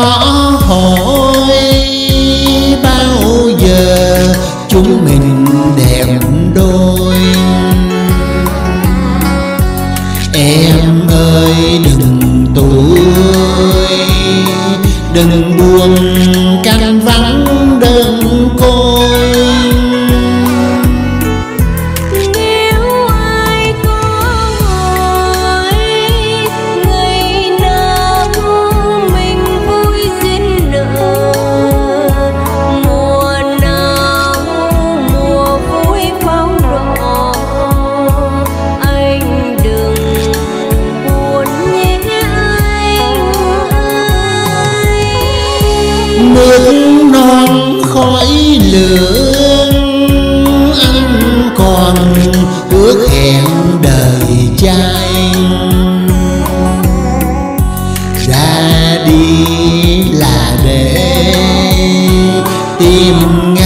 gió hồ ra đi là để tìm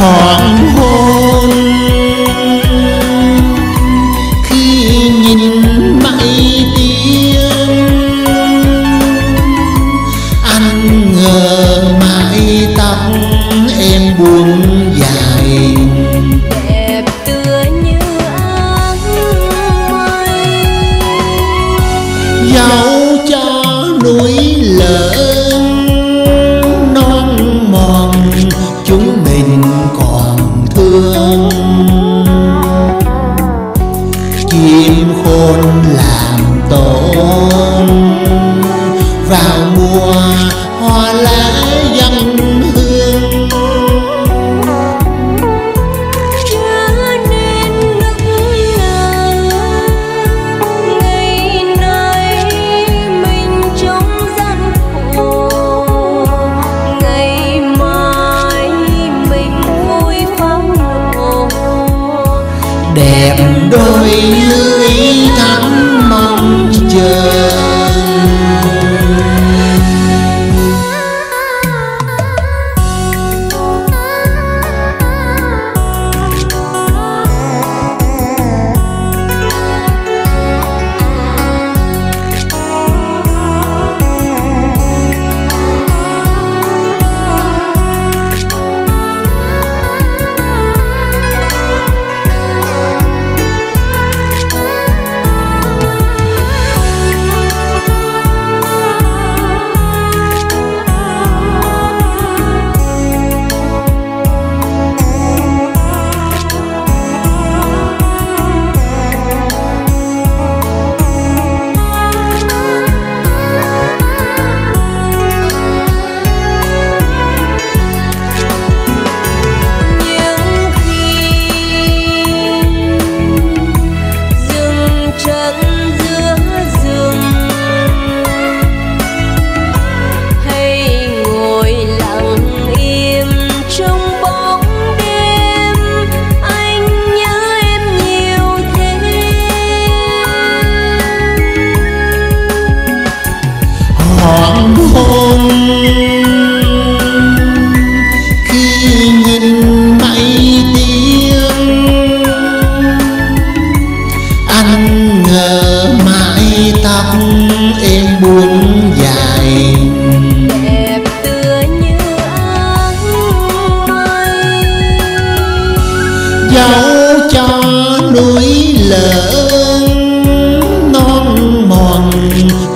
黄昏 chúng mình còn thương. đôi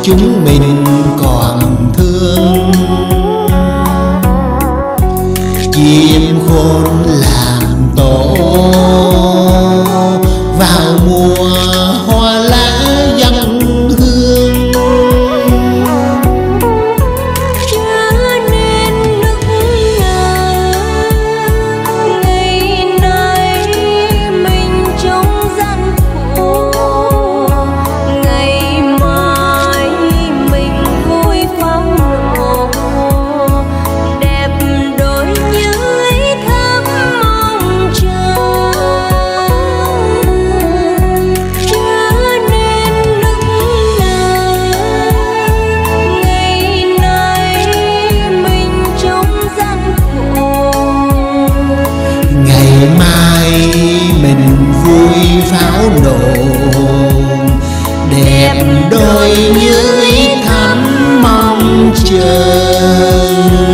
chúng mình còn thương. Chim khôn làm tổ vào mùa you.